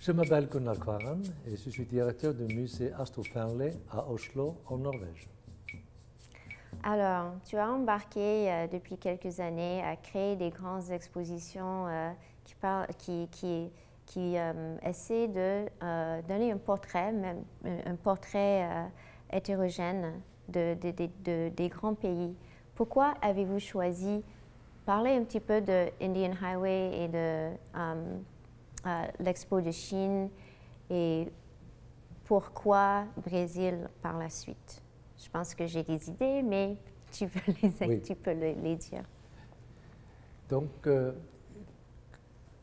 Je m'appelle Gunnar Kvaran et je suis directeur du musée Astro Fearnley à Oslo, en Norvège. Alors, tu as embarqué euh, depuis quelques années à créer des grandes expositions euh, qui, euh, essaient de donner un portrait, même un portrait hétérogène de, des grands pays. Pourquoi avez-vous choisi parler un petit peu de Indian Highway et de l'expo de Chine et pourquoi Brésil par la suite? Je pense que j'ai des idées, mais tu peux les, tu peux les, dire. Donc, euh,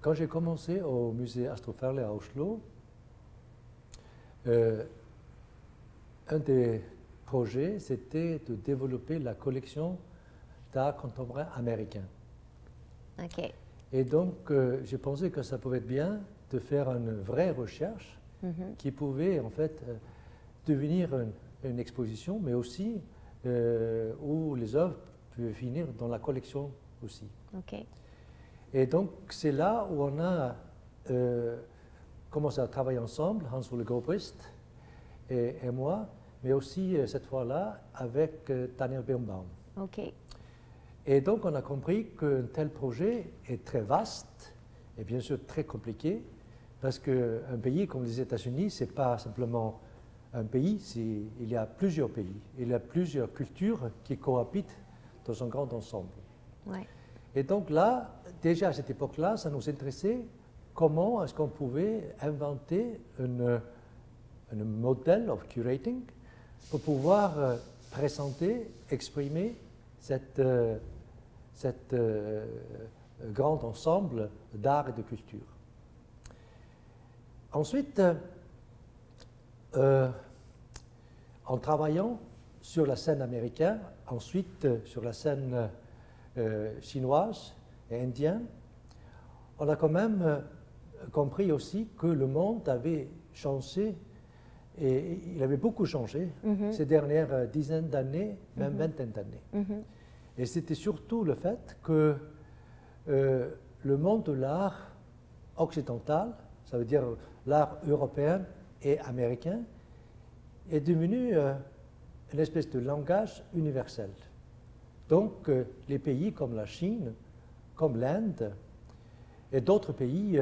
quand j'ai commencé au musée Astroferle à Oslo, euh, un des projets, c'était de développer la collection d'art contemporain américain. OK. Et donc, euh, j'ai pensé que ça pouvait être bien de faire une vraie recherche Mhm. qui pouvait en fait euh, devenir une, une exposition, mais aussi euh, où les œuvres peuvent finir dans la collection aussi. OK. Et donc, c'est là où on a euh, commencé à travailler ensemble, Hans-Ole Gobrist et, et moi, mais aussi cette fois-là avec Daniel Birnbaum. OK. Et donc, on a compris qu'un tel projet est très vaste et bien sûr très compliqué, parce qu'un pays comme les États-Unis, ce n'est pas simplement un pays, il y a plusieurs pays, il y a plusieurs cultures qui cohabitent dans un grand ensemble. Ouais. Et donc là, déjà à cette époque-là, ça nous intéressait comment est-ce qu'on pouvait inventer un, un modèle of curating pour pouvoir euh, présenter, exprimer cette, euh, cet euh, grand ensemble d'art et de culture. Ensuite, euh, euh, en travaillant sur la scène américaine, ensuite sur la scène euh, chinoise et indienne, on a quand même compris aussi que le monde avait changé et il avait beaucoup changé Mhm. ces dernières dizaines d'années, même Mhm. vingtaine d'années. Mhm. Et c'était surtout le fait que euh, le monde de l'art occidental, ça veut dire l'art européen et américain, est devenu euh, une espèce de langage universel. Donc euh, les pays comme la Chine, comme l'Inde et d'autres pays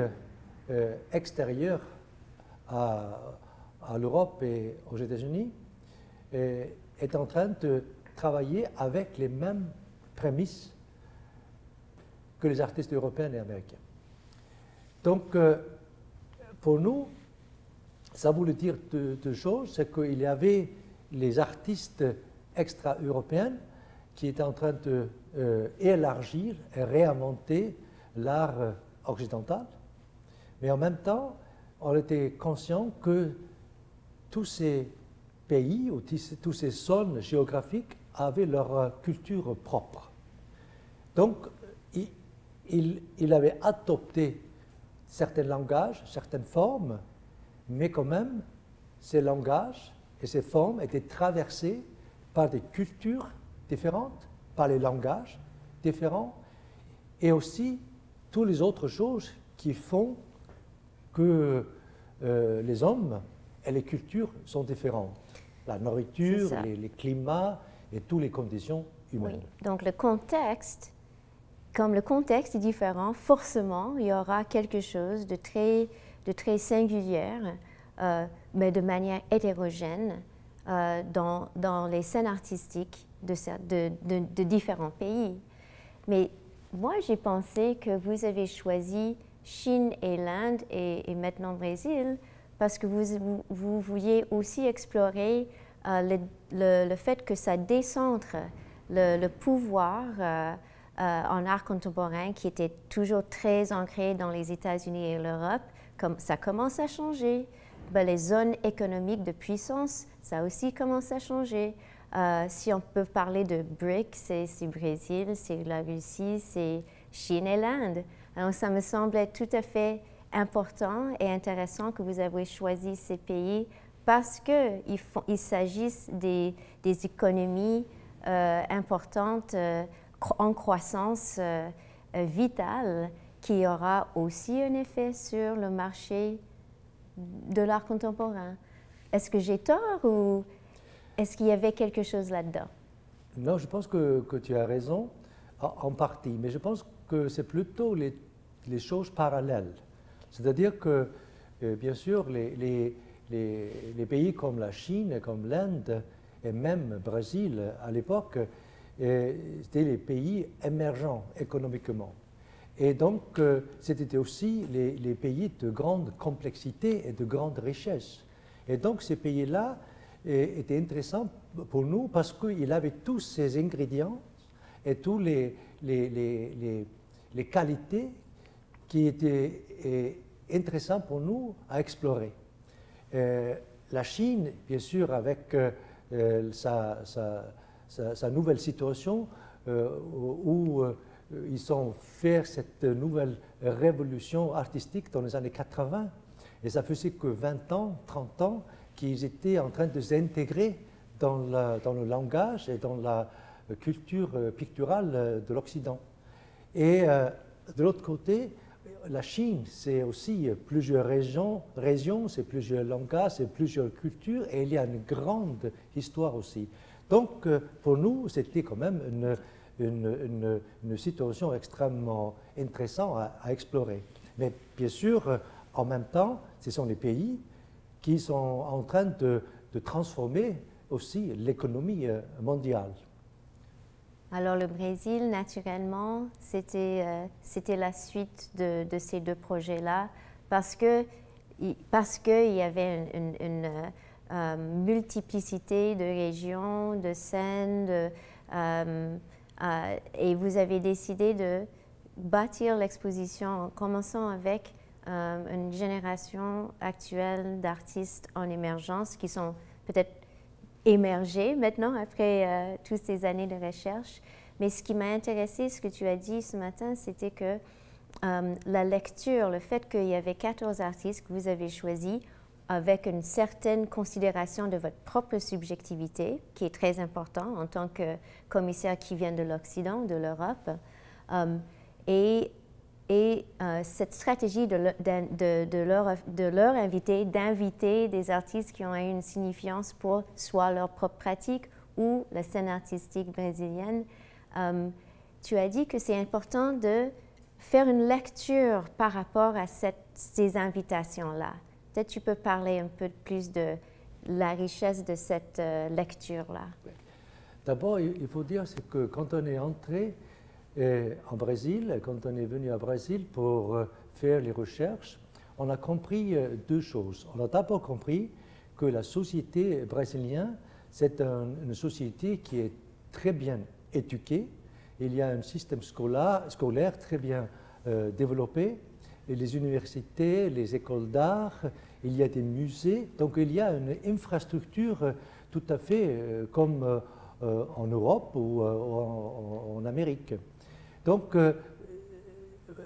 euh, extérieurs à, à l'Europe et aux États-Unis est en train de travailler avec les mêmes prémices que les artistes européens et américains. Donc, euh, pour nous, ça voulait dire deux, choses. C'est qu'il y avait les artistes extra-européens qui étaient en train de euh, et réinventer l'art euh, occidental. Mais en même temps, on était conscient que tous ces pays ou tous ces zones géographiques avaient leur euh, culture propre. Donc, il, il- il avait adopté certains langages, certaines formes, mais quand même, ces langages et ces formes étaient traversés par des cultures différentes, par les langages différents, et aussi toutes les autres choses qui font que euh, les hommes et les cultures sont différentes. La nourriture, les climats et toutes les conditions humaines. Donc le contexte, comme le contexte est différent, forcément, il y aura quelque chose de très, de très singulier, euh, mais de manière hétérogène euh, dans, dans les scènes artistiques de, de, de- différents pays. Mais moi, j'ai pensé que vous avez choisi Chine et l'Inde et, et maintenant Brésil parce que vous, vous vouliez aussi explorer euh, le, le- le fait que ça décentre le, le pouvoir euh, euh, en art contemporain qui était toujours très ancré dans les États-Unis et l'Europe. Comme ça commence à changer. Ben, les zones économiques de puissance, ça aussi commence à changer. Si on peut parler de BRIC, c'est c'est Brésil, c'est la Russie, c'est Chine et l'Inde. Alors ça me semblait tout à fait important et intéressant que vous avez choisi ces pays parce qu'il il s'agisse des, économies euh, importantes euh, en croissance euh, vitale qui aura aussi un effet sur le marché de l'art contemporain. Est-ce que j'ai tort ou est-ce qu'il y avait quelque chose là-dedans? Non, je pense que, tu as raison, en, partie, mais je pense que c'est plutôt les, choses parallèles. C'est-à-dire que, bien sûr, les, les, pays comme la Chine, comme l'Inde, et même le Brésil à l'époque, euh, c'était les pays émergents économiquement. Et donc, euh, c'était aussi les, pays de grande complexité et de grande richesse. Et donc, ces pays-là étaient intéressants pour nous parce qu'ils avaient tous ces ingrédients et tous les, les, qualités qui étaient intéressants pour nous à explorer. Euh, la Chine, bien sûr, avec euh, sa, sa, nouvelle situation où euh, ils ont fait cette nouvelle révolution artistique dans les années 80. Et ça faisait que 20 ans, 30 ans qu'ils étaient en train de s'intégrer dans, le langage et dans la culture picturale de l'Occident. Et euh, de l'autre côté, la Chine, c'est aussi plusieurs régions, régions c'est plusieurs langages, c'est plusieurs cultures, et il y a une grande histoire aussi. Donc, euh, pour nous, c'était quand même une, une, situation extrêmement intéressante à, explorer. Mais bien sûr, euh, en même temps, ce sont les pays qui sont en train de, de transformer aussi l'économie euh, mondiale. Alors le Brésil, naturellement, c'était euh, la suite de, ces deux projets-là parce que parce qu'il y avait une, une, multiplicité de régions, de scènes, euh, et vous avez décidé de bâtir l'exposition en commençant avec euh, une génération actuelle d'artistes en émergence qui sont peut-être émergés maintenant après euh, toutes ces années de recherche. Mais ce qui m'a intéressé, ce que tu as dit ce matin, c'était que la lecture, le fait qu'il y avait 14 artistes que vous avez choisis, avec une certaine considération de votre propre subjectivité, qui est très important en tant que commissaire qui vient de l'Occident, de l'Europe. Euh, et, et euh, cette stratégie de, leur, de leur inviter, d'inviter des artistes qui ont une signification pour soit leur propre pratique ou la scène artistique brésilienne, euh, tu as dit que c'est important de faire une lecture par rapport à ces invitations-là. Peut-être tu peux parler un peu plus de la richesse de cette euh, lecture-là. D'abord, il faut dire que quand on est entré euh, en Brésil, quand on est venu au Brésil pour euh, faire les recherches, on a compris deux choses. On a d'abord compris que la société brésilienne, c'est une société qui est très bien éduquée. Il y a un système scolaire, très bien développé les universités, les écoles d'art, il y a des musées, donc il y a une infrastructure tout à fait euh, comme euh, en Europe ou euh, en, Amérique. Donc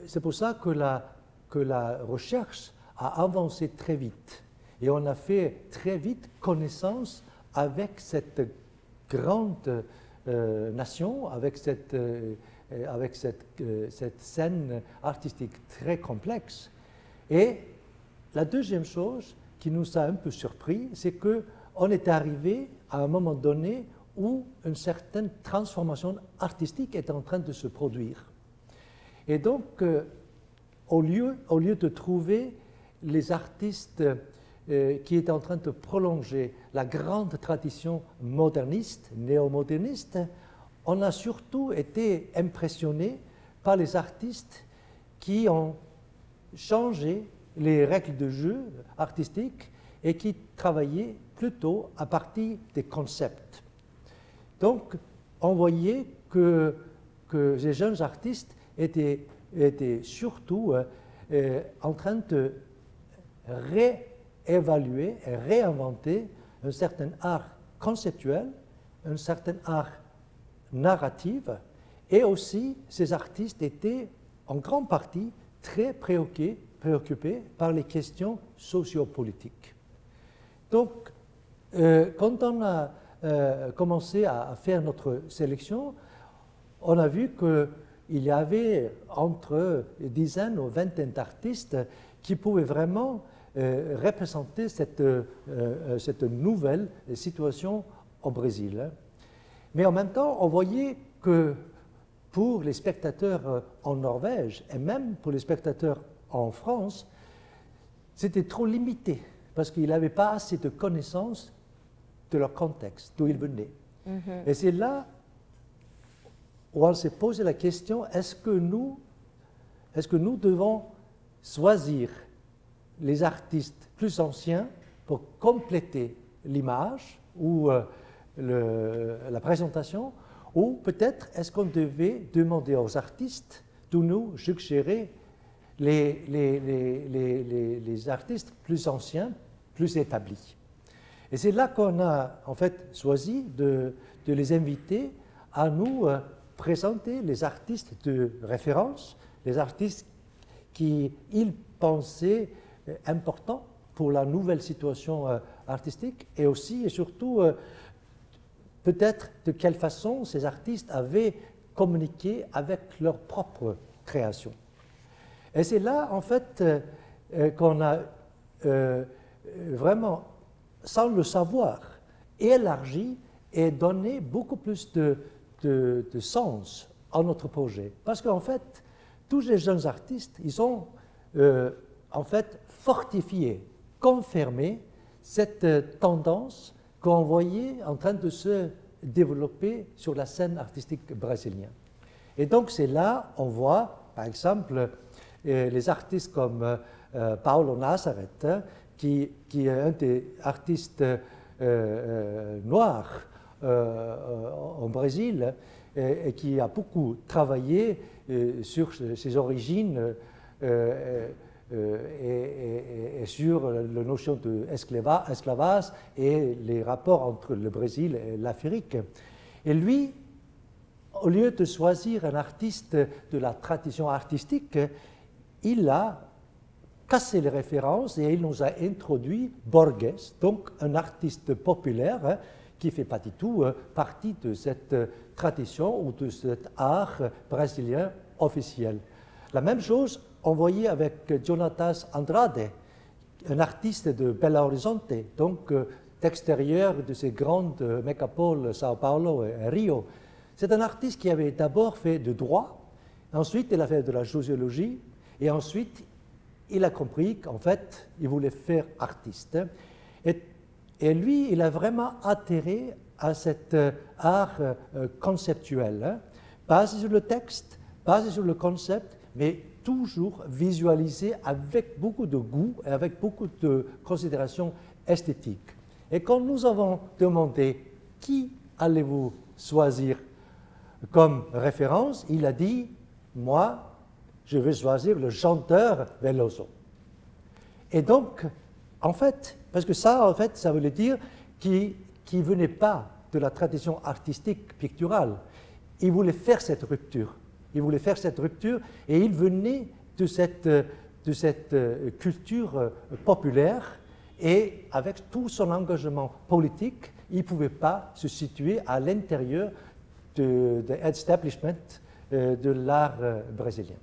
c'est pour ça que la, que la recherche a avancé très vite et on a fait très vite connaissance avec cette grande nation, avec cette euh, avec cette, euh, cette, scène artistique très complexe. Et la deuxième chose qui nous a un peu surpris, c'est qu'on est arrivé à un moment donné où une certaine transformation artistique est en train de se produire. Et donc, euh, au, lieu, au lieu de trouver les artistes qui étaient en train de prolonger la grande tradition moderniste, néo-moderniste, on a surtout été impressionné par les artistes qui ont changé les règles de jeu artistiques et qui travaillaient plutôt à partir des concepts. Donc, on voyait que, que ces jeunes artistes étaient, surtout euh, euh, en train de réévaluer et réinventer un certain art conceptuel, un certain art narrative, et aussi ces artistes étaient en grande partie très préoccupés, préoccupés par les questions sociopolitiques. Donc, euh, quand on a euh, commencé à, faire notre sélection, on a vu qu'il y avait entre dizaines ou vingtaine d'artistes qui pouvaient vraiment représenter cette, cette, nouvelle situation au Brésil. Hein. Mais en même temps, on voyait que pour les spectateurs en Norvège et même pour les spectateurs en France, c'était trop limité parce qu'ils n'avaient pas assez de connaissances de leur contexte, d'où ils venaient. Mm-hmm. Et c'est là où on s'est posé la question est-ce que nous, est-ce que nous devons choisir les artistes plus anciens pour compléter l'image ou euh, la présentation, ou peut-être est-ce qu'on devait demander aux artistes de nous suggérer les, les, les, artistes plus anciens, plus établis? Et c'est là qu'on a en fait choisi de, les inviter à nous euh, présenter les artistes de référence, les artistes qui ils pensaient euh, importants pour la nouvelle situation euh, artistique et aussi et surtout peut-être de quelle façon ces artistes avaient communiqué avec leur propre création. Et c'est là, en fait, qu'on a vraiment, sans le savoir, élargi et donné beaucoup plus de, de, sens à notre projet. Parce qu'en fait, tous les jeunes artistes, ils ont en fait fortifié, confirmé cette tendance qu'on voyait en train de se développer sur la scène artistique brésilienne. Et donc c'est là, on voit, par exemple, les artistes comme euh, euh, Paolo Nazareth, qui, est un des artistes euh, noirs en Brésil et, qui a beaucoup travaillé sur ses origines et, sur la notion d'esclavage et les rapports entre le Brésil et l'Afrique. Et lui, au lieu de choisir un artiste de la tradition artistique, il a cassé les références et il nous a introduit Borges, donc un artiste populaire hein, qui fait pas du tout euh, partie de cette euh, tradition ou de cet art brésilien officiel. La même chose, on voyait avec Jonatas Andrade, un artiste de Belo Horizonte, donc euh, d'extérieur de ces grandes mégapoles Sao Paulo et Rio. C'est un artiste qui avait d'abord fait de droit, ensuite il a fait de la sociologie, et ensuite, il a compris qu'en fait, il voulait faire artiste. Et, lui, il a vraiment atterré à cet euh, art euh, conceptuel, hein, basé sur le texte, basé sur le concept, mais toujours visualisé avec beaucoup de goût et avec beaucoup de considération esthétique. Et quand nous avons demandé qui allez-vous choisir comme référence, il a dit, moi, je vais choisir le chanteur Veloso. Et donc, en fait, parce que ça, en fait, ça voulait dire qu'il ne venait pas de la tradition artistique picturale. Il voulait faire cette rupture. Il voulait faire cette rupture et il venait de cette, euh, culture euh, populaire et avec tout son engagement politique, il ne pouvait pas se situer à l'intérieur de, de l'establishment euh, de l'art brésilien.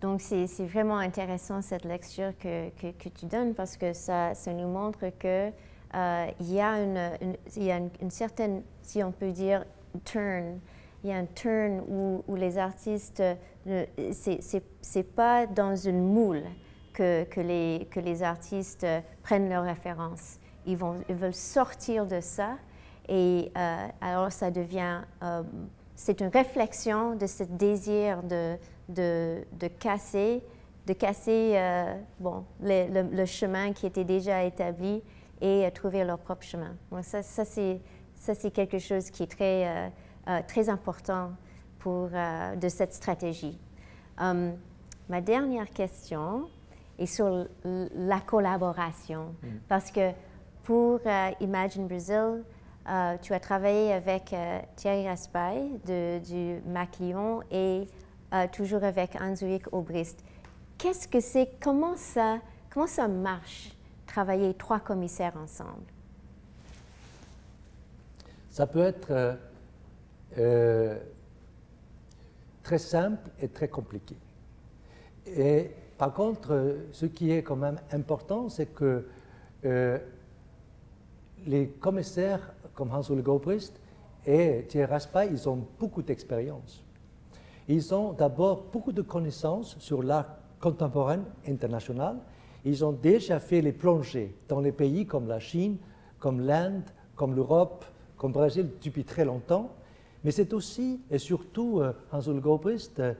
Donc, c'est vraiment intéressant cette lecture que, tu donnes parce que ça, nous montre qu'il euh, y, a une, certaine, si on peut dire, turn. Il y a un turn où, les artistes, c'est pas dans une moule que, les, que les artistes prennent leurs références. Ils, ils veulent sortir de ça et euh, alors ça devient, euh, c'est une réflexion de ce désir de de, de casser, de casser euh, bon, le, chemin qui était déjà établi et euh, trouver leur propre chemin. ça, ça c'est quelque chose qui est très, euh, très important pour, de cette stratégie. Um, ma dernière question est sur la collaboration, mm. parce que pour Imagine Brazil, tu as travaillé avec Thierry Raspail de, du MacLion et euh, toujours avec Anzuik Obrist. Qu'est-ce que c'est, comment ça, comment ça marche, travailler trois commissaires ensemble? Ça peut être euh, euh, très simple et très compliqué. Et par contre, ce qui est quand même important, c'est que les commissaires comme Hans-Ole Gobrist et Thierry Raspail, ils ont beaucoup d'expérience. Ils ont d'abord beaucoup de connaissances sur l'art contemporain international. Ils ont déjà fait les plongées dans les pays comme la Chine, comme l'Inde, comme l'Europe, comme le Brésil depuis très longtemps. Mais c'est aussi et surtout euh, Hans-Ole Gobrist, euh,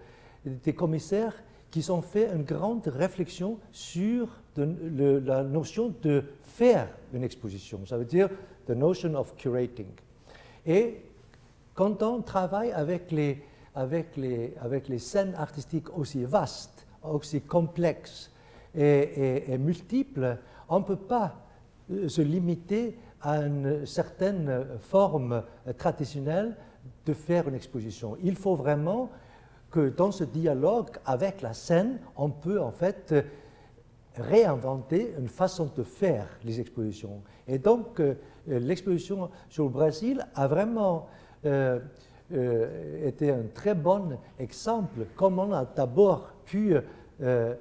des commissaires qui ont fait une grande réflexion sur la notion de faire une exposition. Ça veut dire the notion of curating. Et quand on travaille avec les, avec les, avec les scènes artistiques aussi vastes, aussi complexes et, multiples, on ne peut pas euh, se limiter à une certaine forme traditionnelle de faire une exposition. Il faut vraiment que dans ce dialogue avec la scène, on peut en fait réinventer une façon de faire les expositions. Et donc, euh, l'exposition sur le Brésil a vraiment euh, euh, été un très bon exemple comment on a d'abord pu faire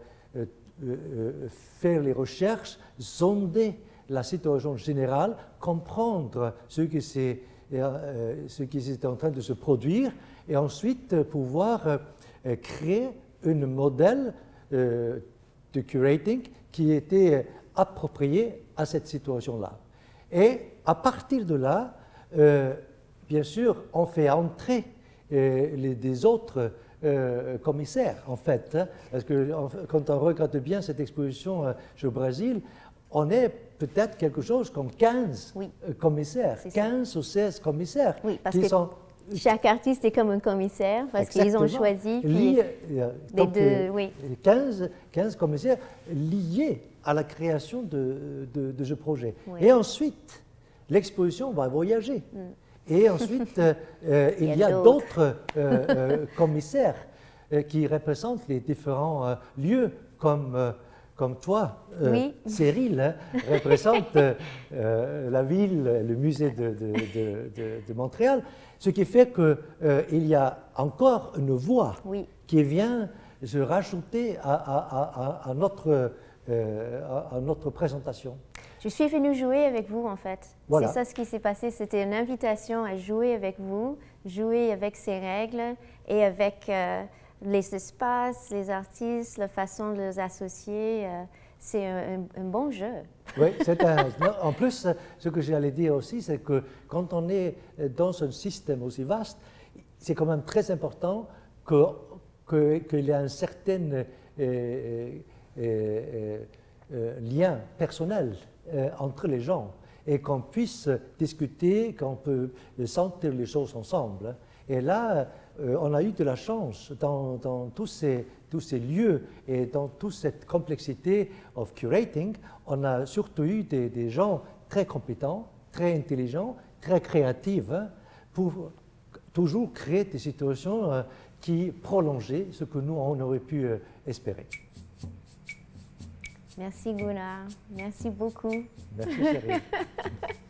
les recherches, sonder la situation générale, comprendre ce qui, ce qui est en train de se produire et ensuite pouvoir créer un modèle de curating qui était approprié à cette situation-là. Et à partir de là, euh, bien sûr, on fait entrer euh, les, des autres euh, commissaires, en fait. Hein, parce que quand on regarde bien cette exposition au Brésil, on est peut-être quelque chose comme 15 commissaires, 15 ou 16 commissaires oui, parce qui que sont chaque artiste est comme un commissaire parce qu'ils ont choisi puis, deux, oui. 15, 15 commissaires liés à la création de, de, ce projet. Et ensuite, l'exposition va voyager. Mm. Et ensuite, euh, euh, il, y a d'autres euh, commissaires qui représentent les différents lieux, comme, comme toi, Cyril, hein, représente la ville, le musée de, de Montréal. Ce qui fait qu'il y a encore une voix qui vient se rajouter à, à notre euh, à, notre présentation. Je suis venue jouer avec vous en fait. C'est ça ce qui s'est passé. C'était une invitation à jouer avec vous, jouer avec ces règles et avec euh, les espaces, les artistes, la façon de les associer. Euh, c'est un, bon jeu. Oui, c'est un. en plus, ce que j'allais dire aussi, c'est que quand on est dans un système aussi vaste, c'est quand même très important qu'il que, y ait un certain euh, lien personnel euh, entre les gens et qu'on puisse discuter, qu'on peut sentir les choses ensemble. Et là, on a eu de la chance dans, tous, ces, tous, ces, lieux et dans toute cette complexité of curating, on a surtout eu des, gens très compétents, très intelligents, très créatifs pour toujours créer des situations qui prolongeaient ce que nous, on aurait pu espérer. Merci Gunnar. Merci beaucoup. Merci chérie.